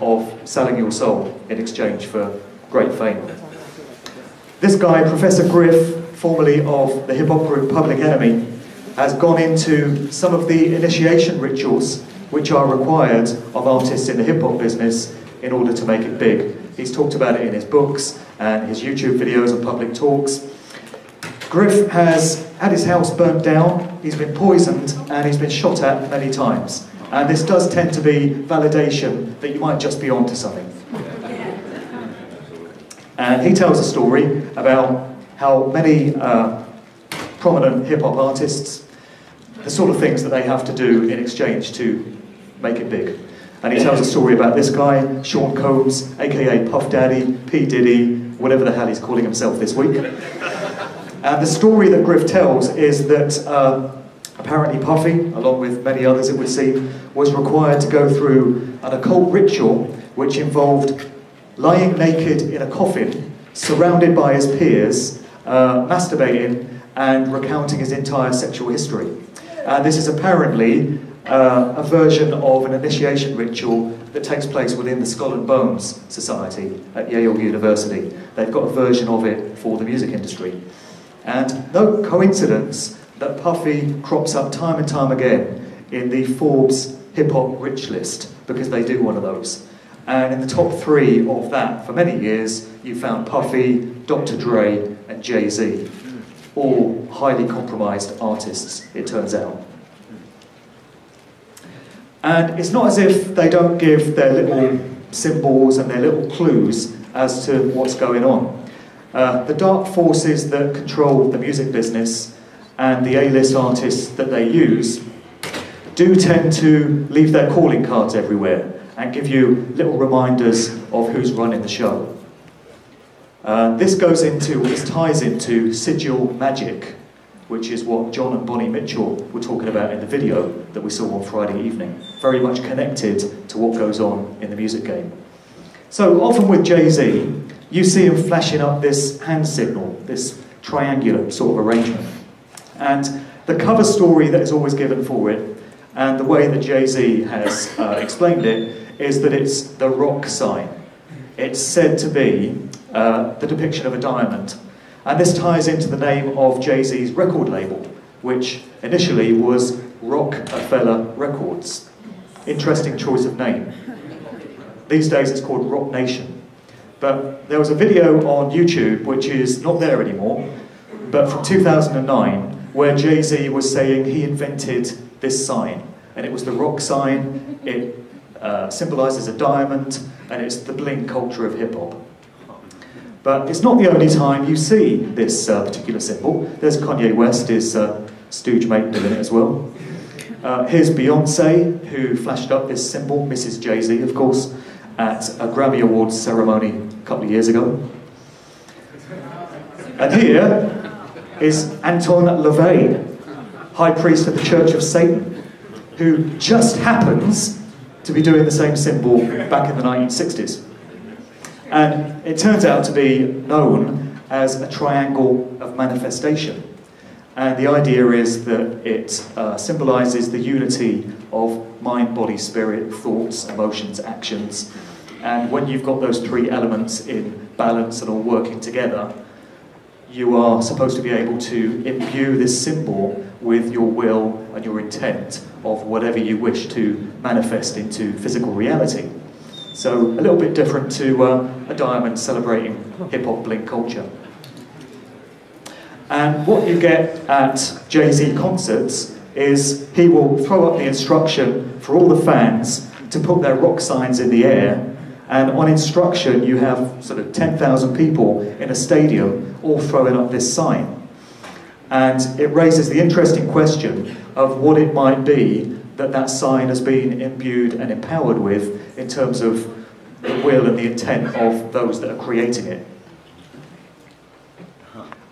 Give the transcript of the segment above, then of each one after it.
of selling your soul in exchange for great fame. This guy, Professor Griff, formerly of the hip hop group Public Enemy, has gone into some of the initiation rituals which are required of artists in the hip hop business in order to make it big. He's talked about it in his books and his YouTube videos and public talks. Griff has had his house burnt down, he's been poisoned, and he's been shot at many times. And this does tend to be validation that you might just be onto something. And he tells a story about how many uh, prominent hip hop artists, the sort of things that they have to do in exchange to make it big. And he tells a story about this guy, Sean Combs, aka Puff Daddy, P. Diddy, whatever the hell he's calling himself this week. And the story that Griff tells is that uh, apparently Puffy, along with many others it would seem, was required to go through an occult ritual which involved lying naked in a coffin, surrounded by his peers, uh, masturbating and recounting his entire sexual history. And this is apparently uh, a version of an initiation ritual that takes place within the Skull and Bones Society at Yale University. They've got a version of it for the music industry. And no coincidence that Puffy crops up time and time again in the Forbes hip hop rich list because they do one of those. And in the top three of that for many years, you found Puffy, Dr. Dre, and Jay Z. All highly compromised artists, it turns out. And it's not as if they don't give their little symbols and their little clues as to what's going on. Uh, the dark forces that control the music business and the A-list artists that they use do tend to leave their calling cards everywhere and give you little reminders of who's running the show. Uh, this goes into, this ties into sigil magic, which is what John and Bonnie Mitchell were talking about in the video that we saw on Friday evening. Very much connected to what goes on in the music game. So often with Jay-Z, you see him flashing up this hand signal, this triangular sort of arrangement. And the cover story that is always given for it, and the way that Jay Z has uh, explained it, is that it's the rock sign. It's said to be uh, the depiction of a diamond. And this ties into the name of Jay Z's record label, which initially was Roc-A-Fella Records. Interesting choice of name. These days it's called Roc Nation. But there was a video on YouTube, which is not there anymore, but from 2009, where Jay Z was saying he invented this sign. And it was the rock sign, it uh, symbolizes a diamond, and it's the bling culture of hip hop. But it's not the only time you see this uh, particular symbol. There's Kanye West, his uh, stooge mate doing it as well. Uh, here's Beyonce, who flashed up this symbol, Mrs. Jay Z, of course, at a Grammy Awards ceremony a couple of years ago. And here is Anton LaVey, High Priest of the Church of Satan, who just happens to be doing the same symbol back in the 1960s. And it turns out to be known as a triangle of manifestation. And the idea is that it uh, symbolizes the unity of mind, body, spirit, thoughts, emotions, actions. And when you've got those three elements in balance and all working together, you are supposed to be able to imbue this symbol with your will and your intent of whatever you wish to manifest into physical reality. So a little bit different to uh, a diamond celebrating hip-hop bling culture. And what you get at Jay-Z concerts is he will throw up the instruction for all the fans to put their rock signs in the air and on instruction you have sort of 10,000 people in a stadium all throwing up this sign. And it raises the interesting question of what it might be that that sign has been imbued and empowered with in terms of the will and the intent of those that are creating it.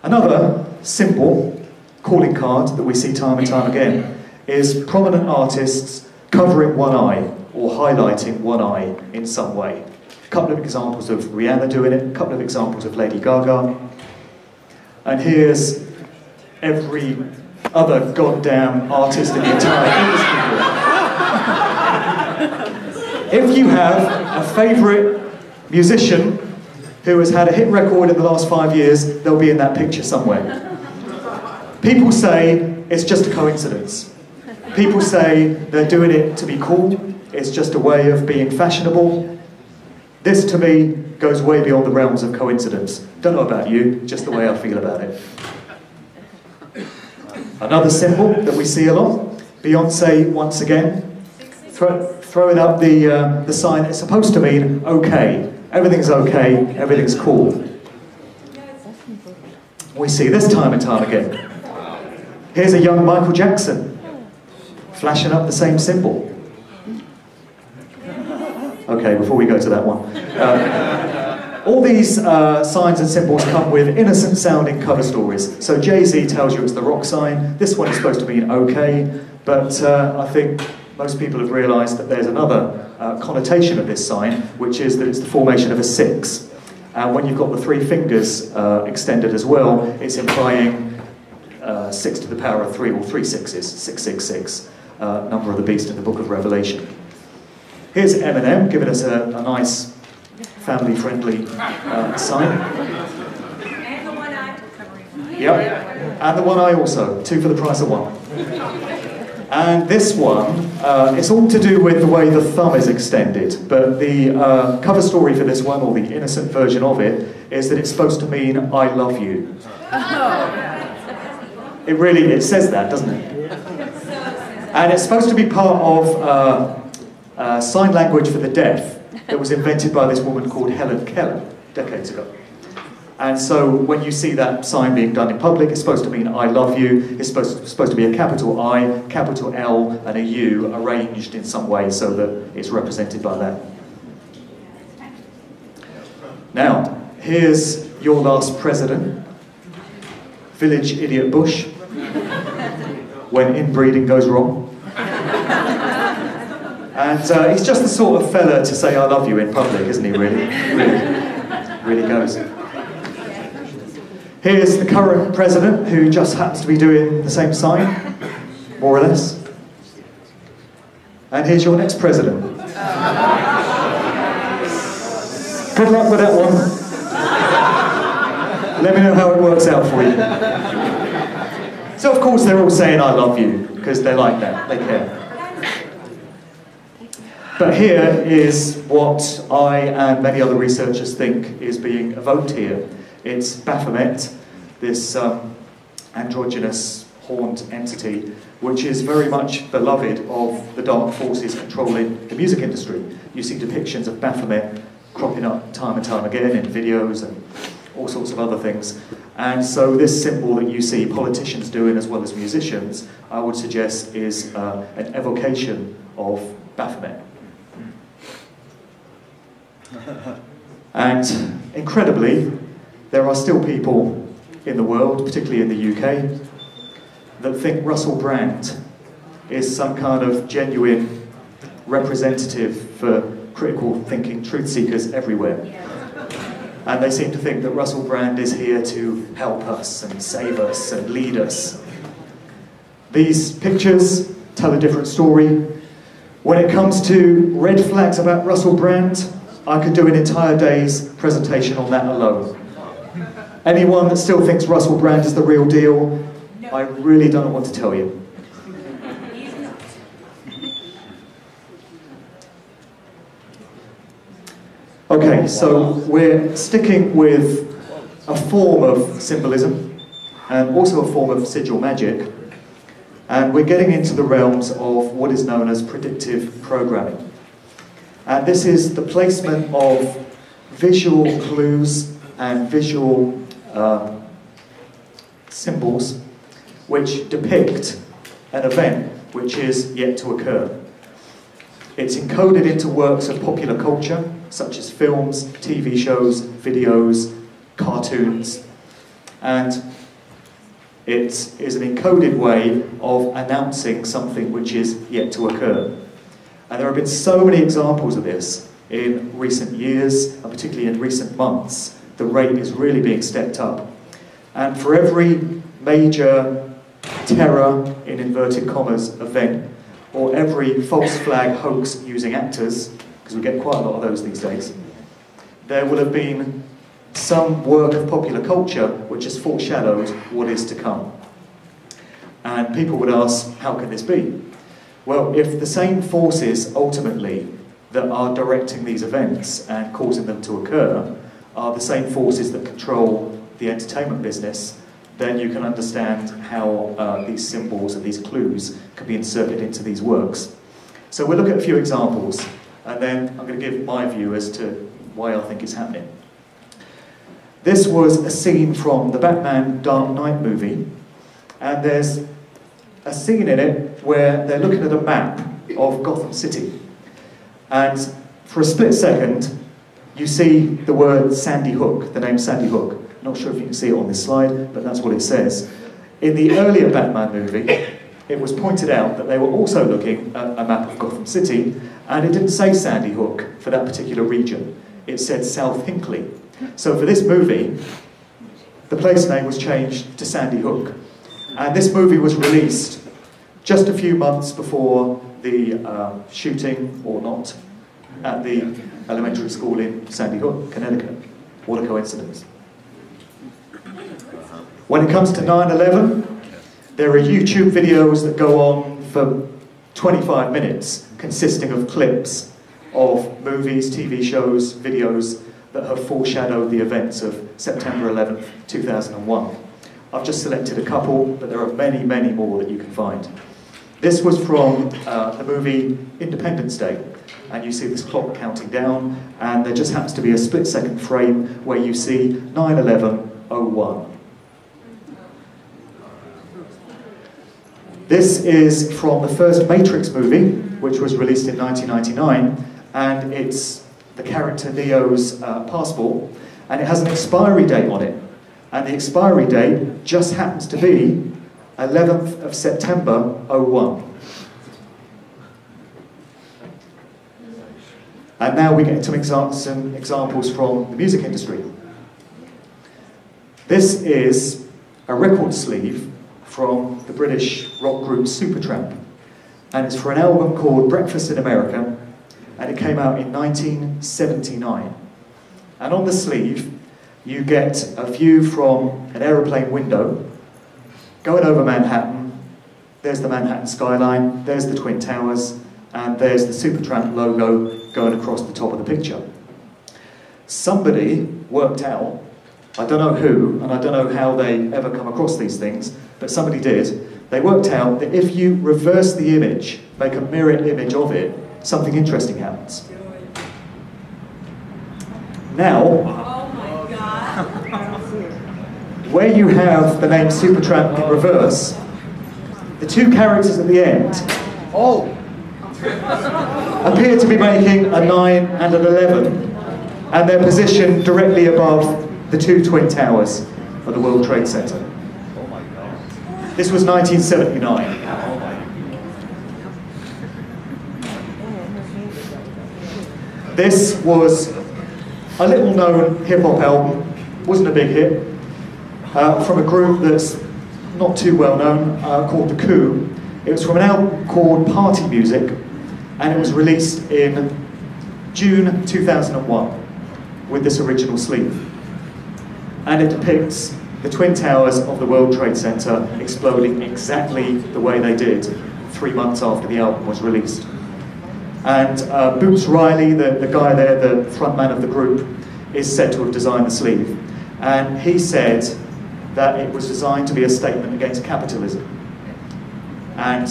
Another simple calling card that we see time and time again is prominent artists covering one eye or highlighting one eye in some way. A couple of examples of Rihanna doing it, a couple of examples of Lady Gaga. And here's every other goddamn artist in the entire industry. if you have a favourite musician who has had a hit record in the last five years, they'll be in that picture somewhere. People say it's just a coincidence. People say they're doing it to be cool, it's just a way of being fashionable. This, to me, goes way beyond the realms of coincidence. Don't know about you, just the way I feel about it. Another symbol that we see a lot, Beyonce once again, throw, throwing up the, uh, the sign, it's supposed to mean okay, everything's okay, everything's cool. We see this time and time again. Here's a young Michael Jackson, flashing up the same symbol. Okay, before we go to that one. Uh, all these uh, signs and symbols come with innocent sounding cover stories. So Jay Z tells you it's the rock sign. This one is supposed to mean okay, but uh, I think most people have realised that there's another uh, connotation of this sign, which is that it's the formation of a six. And when you've got the three fingers uh, extended as well, it's implying uh, six to the power of three, or three sixes, 666, number of the beast in the book of Revelation. Here's Eminem giving us a, a nice family-friendly uh, sign. And the one eye. Yep, and the one eye also, two for the price of one. And this one, uh, it's all to do with the way the thumb is extended, but the uh, cover story for this one, or the innocent version of it, is that it's supposed to mean I love you. It really, it says that, doesn't it? And it's supposed to be part of uh, uh, sign language for the deaf that was invented by this woman called Helen Keller decades ago. And so when you see that sign being done in public, it's supposed to mean I love you. It's supposed to, supposed to be a capital I, capital L, and a U arranged in some way so that it's represented by that. Now, here's your last president, village idiot Bush, when inbreeding goes wrong. And uh, he's just the sort of fella to say I love you in public, isn't he, really? Really, really goes. Here's the current president who just happens to be doing the same sign, more or less. And here's your next president. Good luck with that one. Let me know how it works out for you. So, of course, they're all saying I love you because they like that, they care. But here is what I and many other researchers think is being evoked here. It's Baphomet, this um, androgynous horned entity, which is very much beloved of the dark forces controlling the music industry. You see depictions of Baphomet cropping up time and time again in videos and all sorts of other things. And so this symbol that you see politicians doing as well as musicians, I would suggest is uh, an evocation of Baphomet. and incredibly, there are still people in the world, particularly in the UK, that think Russell Brand is some kind of genuine representative for critical thinking truth seekers everywhere. And they seem to think that Russell Brand is here to help us and save us and lead us. These pictures tell a different story. When it comes to red flags about Russell Brand, I could do an entire day's presentation on that alone. Anyone that still thinks Russell Brand is the real deal, I really don't know what to tell you. Okay, so we're sticking with a form of symbolism and also a form of sigil magic, and we're getting into the realms of what is known as predictive programming. And this is the placement of visual clues and visual uh, symbols which depict an event which is yet to occur. It's encoded into works of popular culture, such as films, TV shows, videos, cartoons, and it is an encoded way of announcing something which is yet to occur. And there have been so many examples of this in recent years, and particularly in recent months. The rate is really being stepped up. And for every major terror, in inverted commas, event, or every false flag hoax using actors, because we get quite a lot of those these days, there will have been some work of popular culture which has foreshadowed what is to come. And people would ask, how can this be? Well, if the same forces ultimately that are directing these events and causing them to occur are the same forces that control the entertainment business, then you can understand how uh, these symbols and these clues can be inserted into these works. So we'll look at a few examples, and then I'm going to give my view as to why I think it's happening. This was a scene from the Batman Dark Knight movie, and there's a scene in it where they're looking at a map of Gotham City. And for a split second, you see the word Sandy Hook, the name Sandy Hook. Not sure if you can see it on this slide, but that's what it says. In the earlier Batman movie, it was pointed out that they were also looking at a map of Gotham City, and it didn't say Sandy Hook for that particular region. It said South Hinckley. So for this movie, the place name was changed to Sandy Hook. And this movie was released just a few months before the uh, shooting, or not, at the elementary school in Sandy Hook, Connecticut. What a coincidence. When it comes to 9-11, there are YouTube videos that go on for 25 minutes, consisting of clips of movies, TV shows, videos that have foreshadowed the events of September 11th, 2001. I've just selected a couple, but there are many, many more that you can find. This was from uh, the movie Independence Day, and you see this clock counting down, and there just happens to be a split second frame where you see 9-11-01. This is from the first Matrix movie, which was released in 1999, and it's the character Neo's uh, passport, and it has an expiry date on it. And the expiry date just happens to be 11th of September 01. And now we get some, exa some examples from the music industry. This is a record sleeve from the British rock group Supertramp. And it's for an album called Breakfast in America, and it came out in 1979. And on the sleeve, you get a view from an aeroplane window going over Manhattan. There's the Manhattan skyline, there's the Twin Towers, and there's the Supertramp logo going across the top of the picture. Somebody worked out, I don't know who, and I don't know how they ever come across these things, but somebody did. They worked out that if you reverse the image, make a mirror image of it, something interesting happens. Now. Where you have the name Supertramp in reverse, the two characters at the end Oh, appear to be making a 9 and an 11, and they're positioned directly above the two twin towers of the World Trade Center. oh my God. This was 1979. This was a little known hip hop album, wasn't a big hit, uh, from a group that's not too well known uh, called The Coup. It was from an album called Party Music, and it was released in June 2001 with this original sleeve. And it depicts the Twin Towers of the World Trade Center exploding exactly the way they did three months after the album was released. And uh, Boots Riley, the, the guy there, the frontman of the group, is said to have designed the sleeve. And he said that it was designed to be a statement against capitalism. And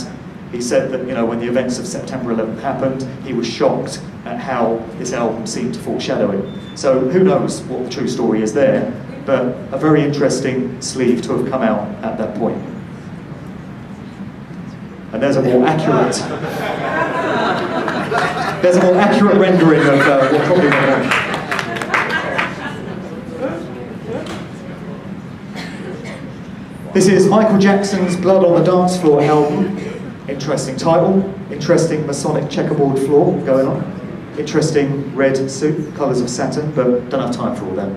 he said that, you know, when the events of September 11th happened, he was shocked at how this album seemed to foreshadow it. So who knows what the true story is there, but a very interesting sleeve to have come out at that point. And there's a more accurate, there's a more accurate rendering of uh, what probably went on. This is Michael Jackson's Blood on the Dance Floor album. Interesting title, interesting Masonic checkerboard floor going on, interesting red suit, colours of Saturn, but don't have time for all that.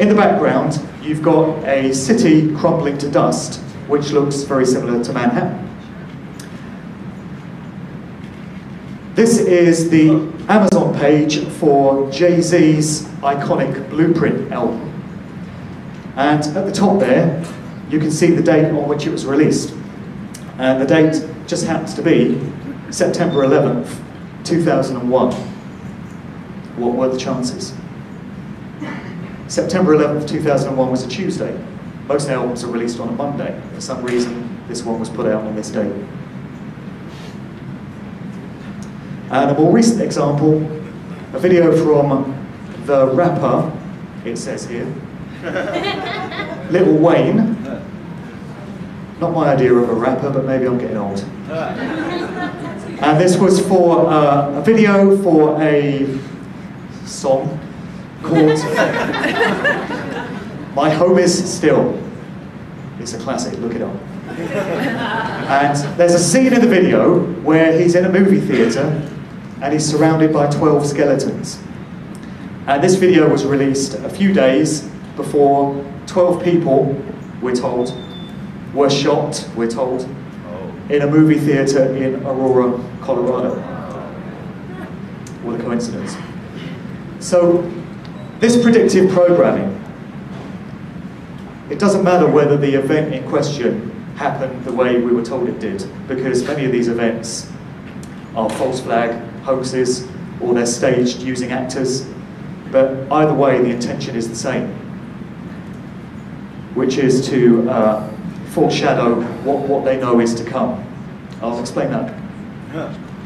In the background, you've got a city crumbling to dust, which looks very similar to Manhattan. This is the Amazon page for Jay Z's iconic Blueprint album. And at the top there, you can see the date on which it was released. And the date just happens to be September 11th, 2001. What were the chances? September 11th, 2001 was a Tuesday. Most albums are released on a Monday. For some reason, this one was put out on this date. And a more recent example, a video from the rapper, it says here, Little Wayne. Not my idea of a rapper, but maybe I'm getting old. And this was for uh, a video for a song called My Homies Still. It's a classic, look it up. And there's a scene in the video where he's in a movie theatre and he's surrounded by 12 skeletons. And this video was released a few days before 12 people, we're told, were shot, we're told, oh. in a movie theatre in Aurora, Colorado. What a coincidence. So, this predictive programming, it doesn't matter whether the event in question happened the way we were told it did, because many of these events are false flag hoaxes or they're staged using actors. But either way, the intention is the same, which is to uh, foreshadow what, what they know is to come. I'll explain that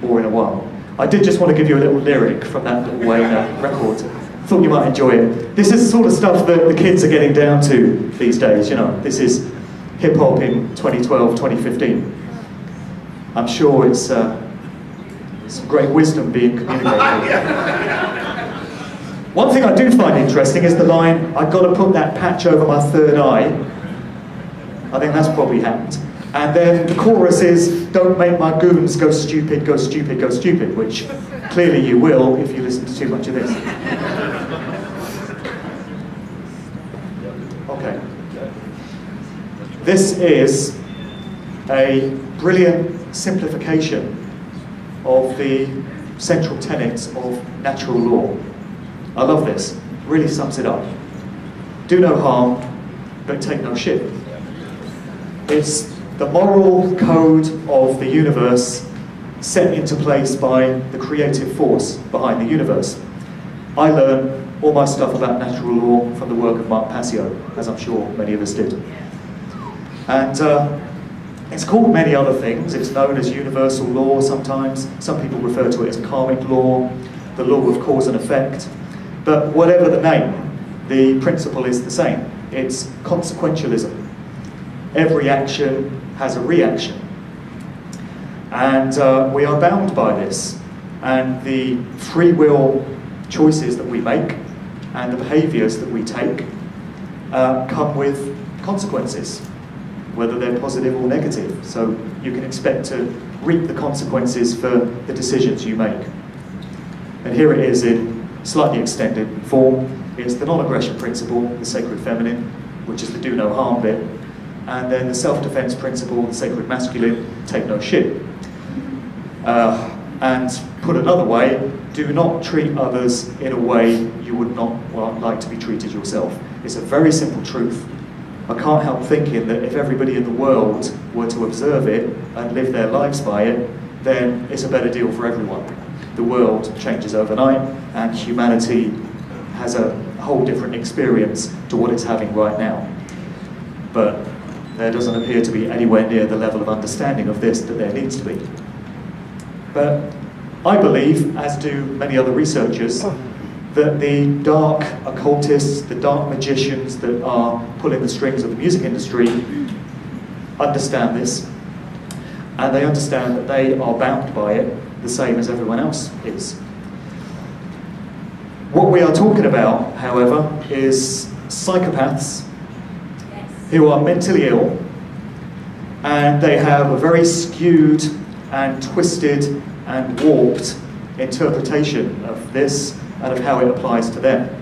more in a while. I did just want to give you a little lyric from that little Wayne record. Thought you might enjoy it. This is the sort of stuff that the kids are getting down to these days, you know. This is hip hop in 2012, 2015. I'm sure it's uh, some great wisdom being communicated. One thing I do find interesting is the line, I've got to put that patch over my third eye. I think that's probably happened. And then the chorus is, don't make my goons go stupid, go stupid, go stupid, which clearly you will if you listen to too much of this. Okay. This is a brilliant simplification of the central tenets of natural law. I love this, really sums it up. Do no harm, but take no shit. It's the moral code of the universe set into place by the creative force behind the universe. I learned all my stuff about natural law from the work of Mark Passio, as I'm sure many of us did. And uh, it's called many other things. It's known as universal law sometimes. Some people refer to it as karmic law, the law of cause and effect. But whatever the name, the principle is the same. It's consequentialism. Every action has a reaction. And uh, we are bound by this. And the free will choices that we make and the behaviours that we take uh, come with consequences whether they're positive or negative. So you can expect to reap the consequences for the decisions you make. And here it is in slightly extended form. is the non-aggression principle, the sacred feminine, which is the do no harm bit, and then the self-defense principle, the sacred masculine, take no shit. Uh, and put another way, do not treat others in a way you would not like to be treated yourself. It's a very simple truth, I can't help thinking that if everybody in the world were to observe it and live their lives by it, then it's a better deal for everyone. The world changes overnight and humanity has a whole different experience to what it's having right now. But there doesn't appear to be anywhere near the level of understanding of this that there needs to be. But I believe, as do many other researchers, that the dark occultists, the dark magicians that are pulling the strings of the music industry understand this, and they understand that they are bound by it the same as everyone else is. What we are talking about, however, is psychopaths who are mentally ill and they have a very skewed and twisted and warped interpretation of this and of how it applies to them.